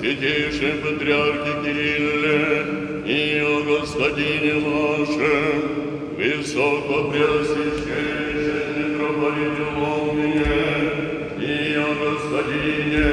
святейшем патриархе Кирилле и о Господине нашем, высокопреосвященнейшем митрополите Ломине, и о Господине,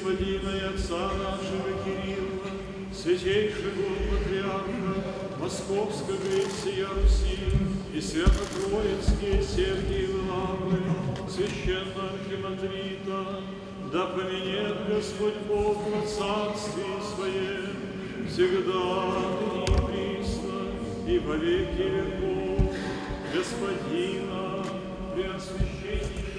господина и отца нашего Кирилла, святейшего патриарха Московского и всея Руси, и свято-троицкие Сергии Лавры, священного архимандрита, да поменет Господь Бог во царстве Своем, всегда и присно, и во веки веков, Господина, Преосвященнейшего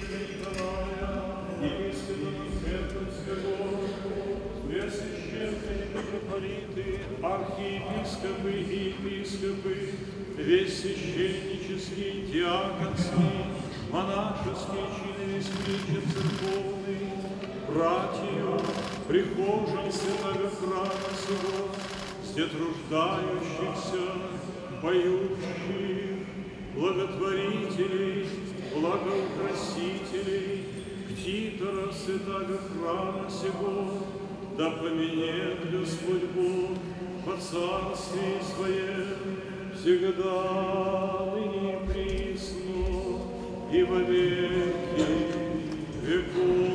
митрополиты, архиепископы и епископы, весь священнический, диаконский, монашеский чин весь кричит церковный, братью, прихожан святого храма сего, где труждающихся, поющих, благотворителей, благоукрасителей, ктитора святого храма сего, да поменет Господь Бог по царстве Своем, всегда ныне присно, и во веки веков.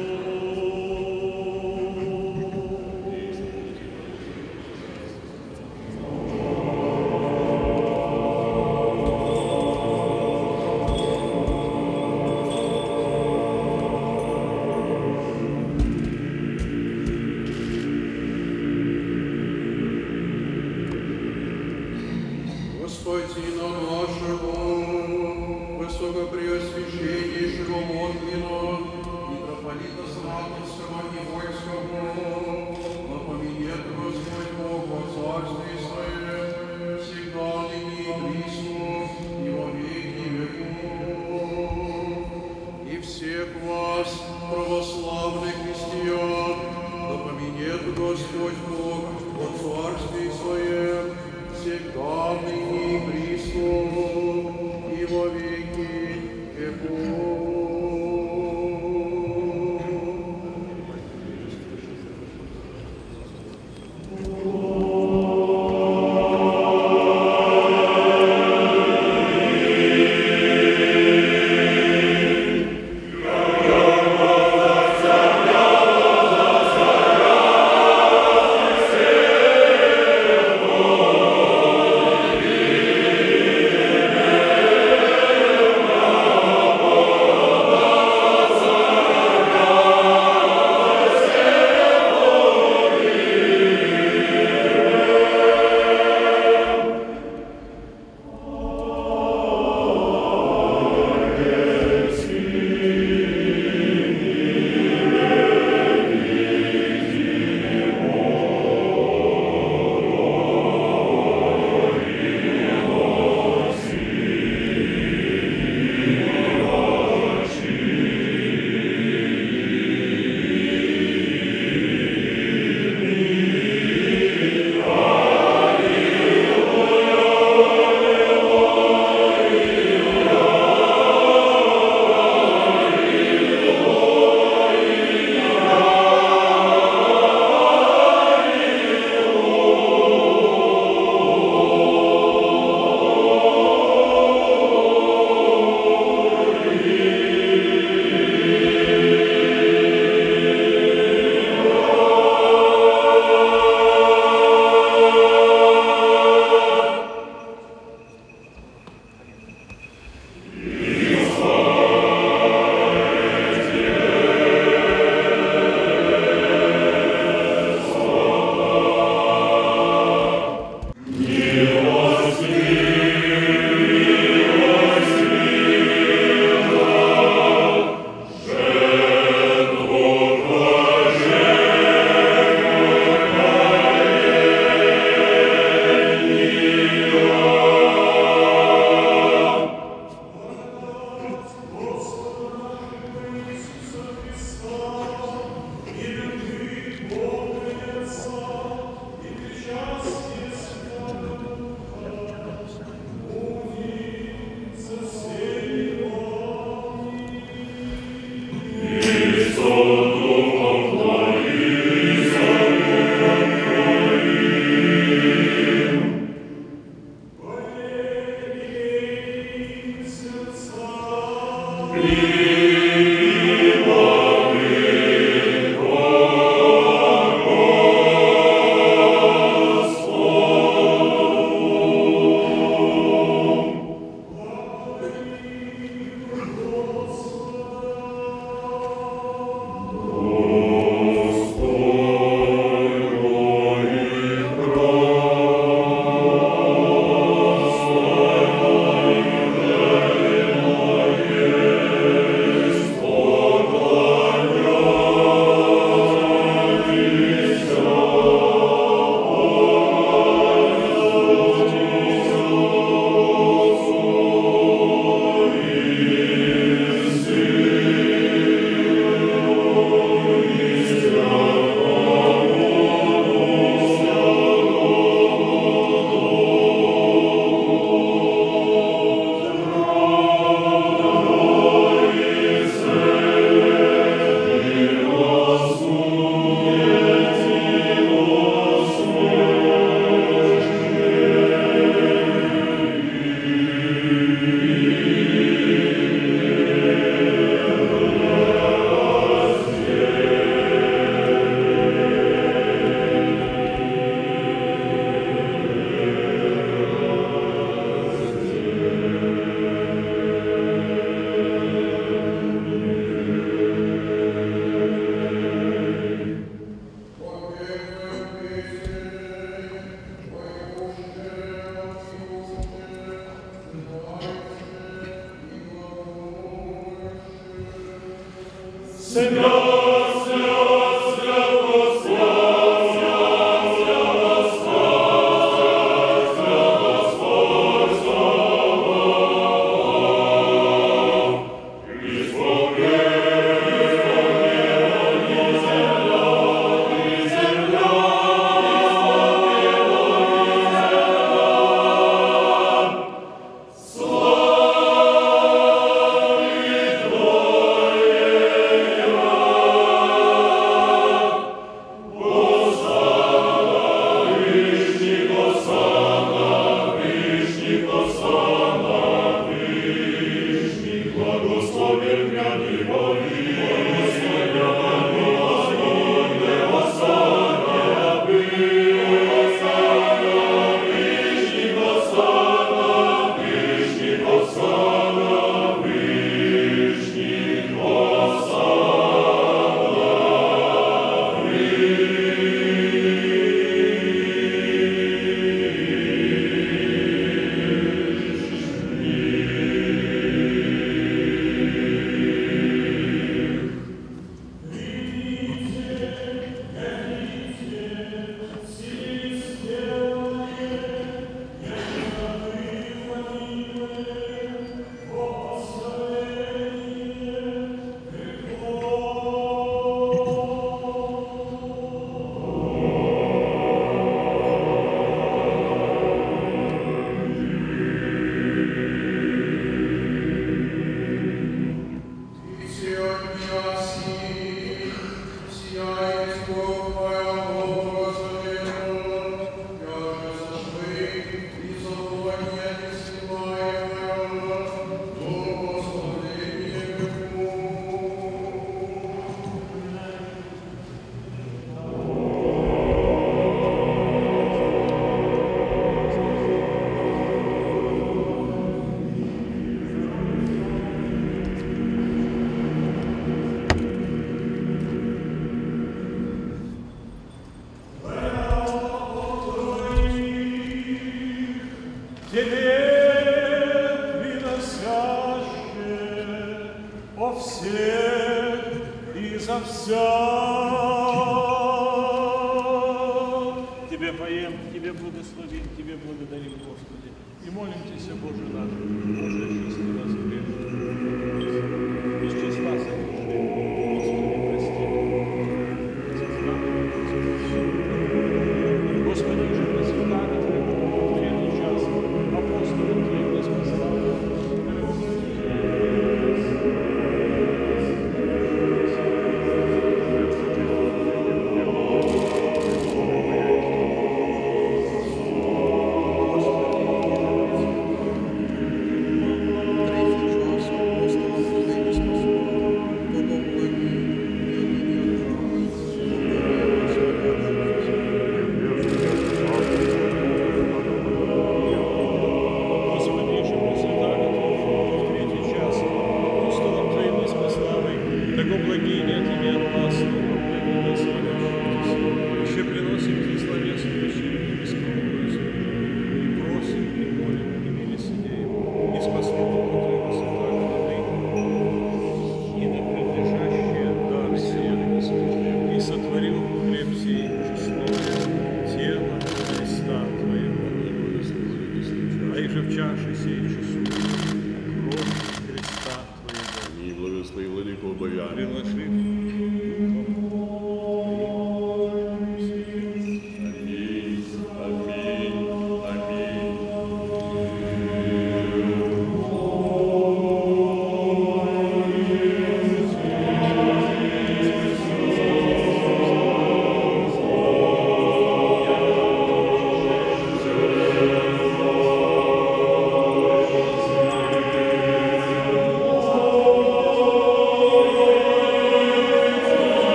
Turbo yani. Pretty much,